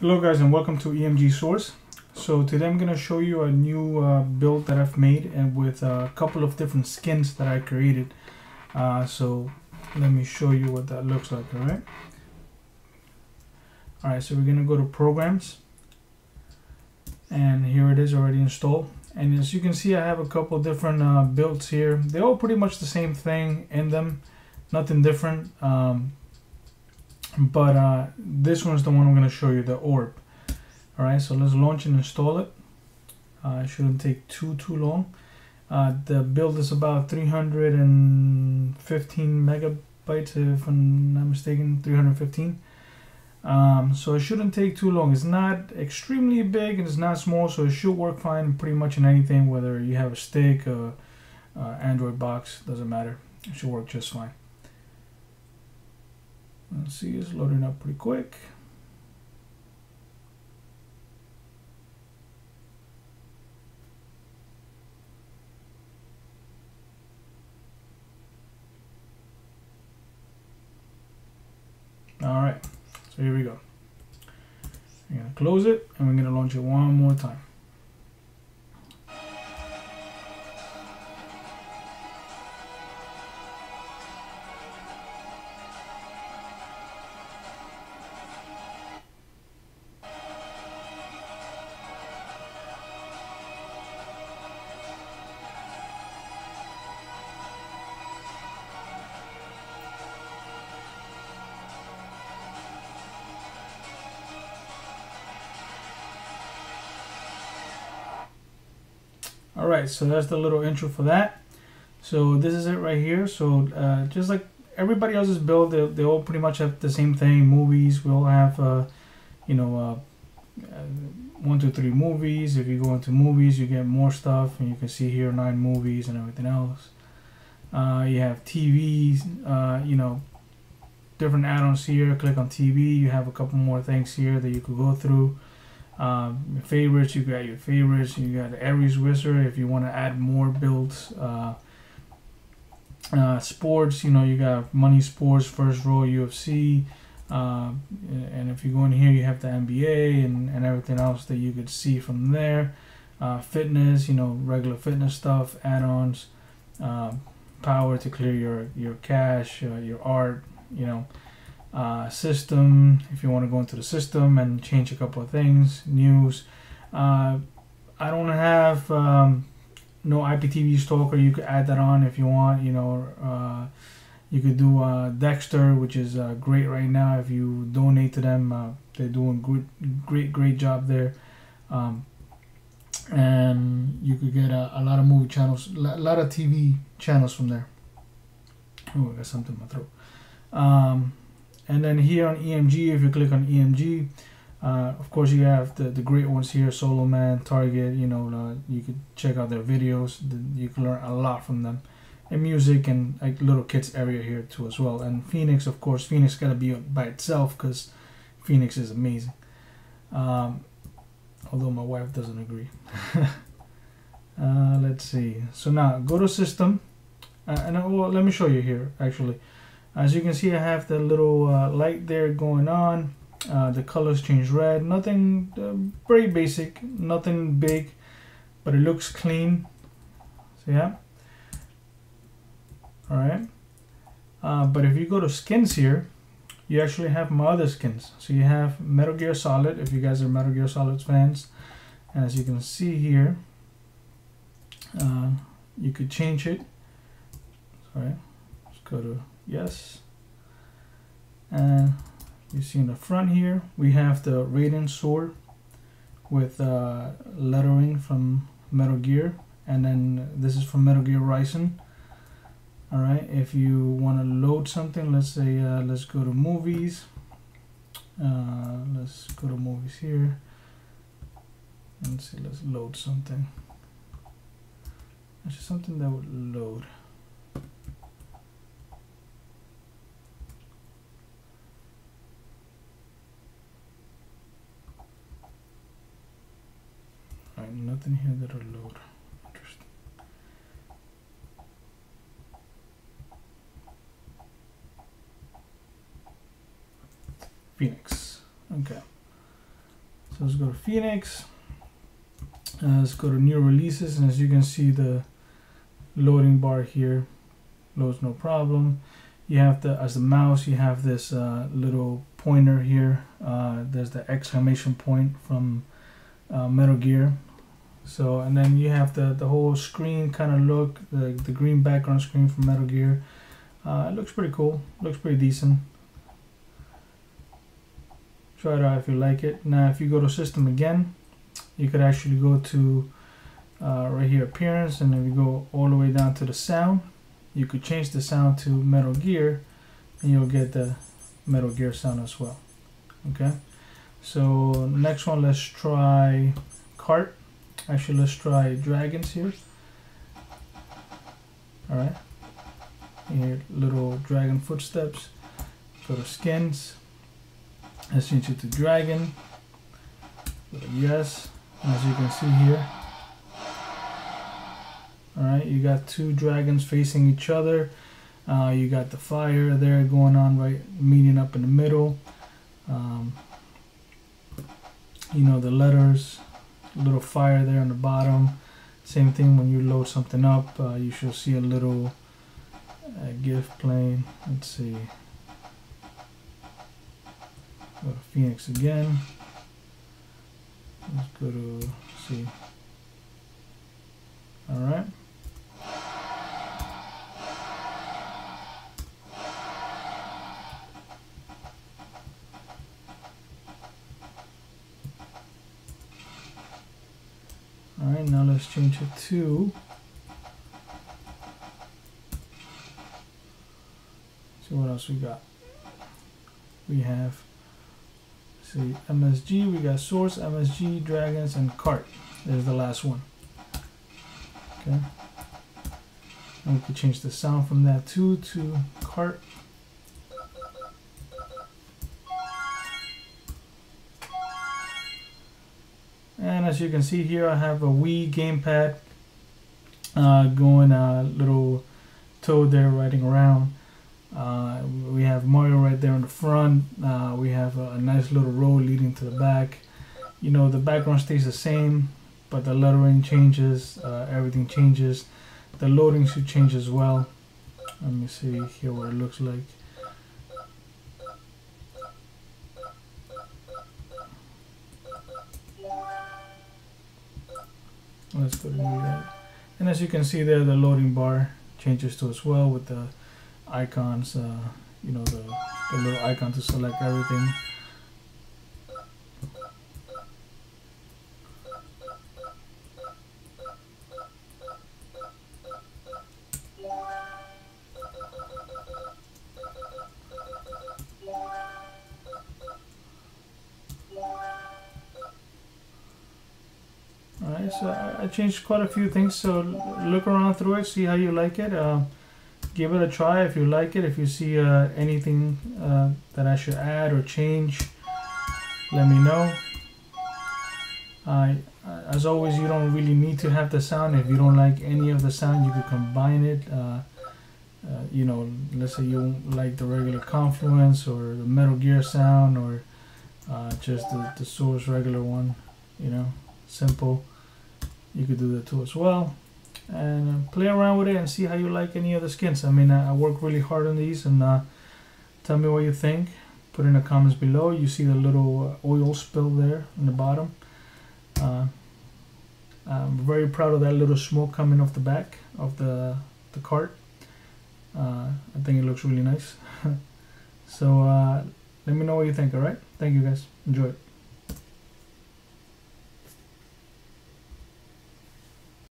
Hello guys and welcome to EMG Source. So today I'm going to show you a new uh, build that I've made and with a couple of different skins that I created. Uh, so let me show you what that looks like, alright? Alright, so we're going to go to Programs and here it is already installed. And as you can see I have a couple different uh, builds here. They're all pretty much the same thing in them, nothing different. Um, but uh, this one's the one I'm going to show you, the orb. Alright, so let's launch and install it. Uh, it shouldn't take too, too long. Uh, the build is about 315 megabytes, if I'm not mistaken, 315. Um, so it shouldn't take too long. It's not extremely big and it's not small, so it should work fine pretty much in anything, whether you have a stick, a Android box, doesn't matter. It should work just fine. Let's see, it's loading up pretty quick. All right, so here we go. I'm gonna close it and we're gonna launch it one more time. All right so that's the little intro for that. So this is it right here. So uh, just like everybody else's build they, they all pretty much have the same thing. Movies we all have uh, you know uh, uh, one two three movies. If you go into movies you get more stuff and you can see here nine movies and everything else. Uh, you have TVs uh, you know different add-ons here. Click on TV you have a couple more things here that you could go through um, favorites, you got your favorites. You got Ares Wizard if you want to add more builds. Uh, uh, sports, you know, you got Money Sports, First Row, UFC. Uh, and if you go in here, you have the NBA and, and everything else that you could see from there. Uh, fitness, you know, regular fitness stuff, add-ons, uh, power to clear your, your cache, uh, your art, you know uh, system if you want to go into the system and change a couple of things news. Uh, I don't have um, no IPTV stalker you could add that on if you want you know uh, you could do uh, Dexter which is uh, great right now if you donate to them uh, they're doing good great great job there. Um, and you could get a, a lot of movie channels a lot of TV channels from there. Oh I got something in my throat. Um, and then here on EMG, if you click on EMG, uh, of course you have the, the great ones here, Solo Man, Target, you know, uh, you could check out their videos. You can learn a lot from them. And music and like little kids area here too as well. And Phoenix, of course, Phoenix gotta be by itself because Phoenix is amazing. Um, although my wife doesn't agree. uh, let's see. So now go to system. Uh, and uh, well, let me show you here actually. As you can see, I have the little uh, light there going on. Uh, the colors change red. Nothing uh, very basic, nothing big, but it looks clean. So yeah. All right. Uh, but if you go to skins here, you actually have my other skins. So you have Metal Gear Solid, if you guys are Metal Gear Solid fans. As you can see here, uh, you could change it. Sorry, let's go to yes. And you see in the front here we have the Raiden sword with uh, lettering from Metal Gear. And then this is from Metal Gear Rising. Alright if you want to load something let's say uh, let's go to movies. Uh, let's go to movies here. And see let's load something. Actually something that would load nothing here that will load. Phoenix. Okay. So let's go to Phoenix. Uh, let's go to new releases, and as you can see, the loading bar here loads no problem. You have the as the mouse, you have this uh, little pointer here. Uh, there's the exclamation point from uh, Metal Gear. So and then you have the the whole screen kind of look, the the green background screen from Metal Gear. Uh, it looks pretty cool. Looks pretty decent. Try it out if you like it. Now, if you go to System again, you could actually go to uh, right here appearance and if you go all the way down to the sound you could change the sound to Metal Gear and you'll get the Metal Gear sound as well okay so next one let's try cart actually let's try dragons here. Alright. Here little dragon footsteps. Go to skins. Let's change it to dragon. Yes. As you can see here. Alright, you got two dragons facing each other. Uh, you got the fire there going on right, meeting up in the middle. Um, you know, the letters, little fire there on the bottom. Same thing when you load something up, uh, you should see a little uh, playing. Let's see. Go to Phoenix again. Let's go to see. All right. Alright, now let's change it to see what else we got. We have see MSG, we got source, MSG, dragons, and cart. There's the last one. Okay. And we can change the sound from that too to cart. And as you can see here, I have a Wii gamepad uh, going a little toad there riding around. Uh, we have Mario right there in the front. Uh, we have a, a, nice little road leading to the back. You know, the background stays the same, but the lettering changes, uh, everything changes. The loading should change as well. Let me see here what it looks like. Let's go that and as you can see there the loading bar changes to as well with the icons uh, you know the, the little icon to select everything I, changed quite a few things, so look around through it, see how you like it. Uh, give it a try if you like it. If you see uh, anything uh, that I should add or change, let me know. I, as always, you don't really need to have the sound. If you don't like any of the sound, you could combine it. Uh, uh, you know, let's say you like the regular Confluence or the Metal Gear sound or just the, the Source regular one, you know simple you could do that too as well. And uh, play around with it and see how you like any of the skins. I mean I, I work really hard on these and uh, tell me what you think. Put in the comments below. You see the little uh, oil spill there in the bottom. Uh, I'm very proud of that little smoke coming off the back of the the cart. Uh, I think it looks really nice. So let me know what you think alright thank you guys. Enjoy. it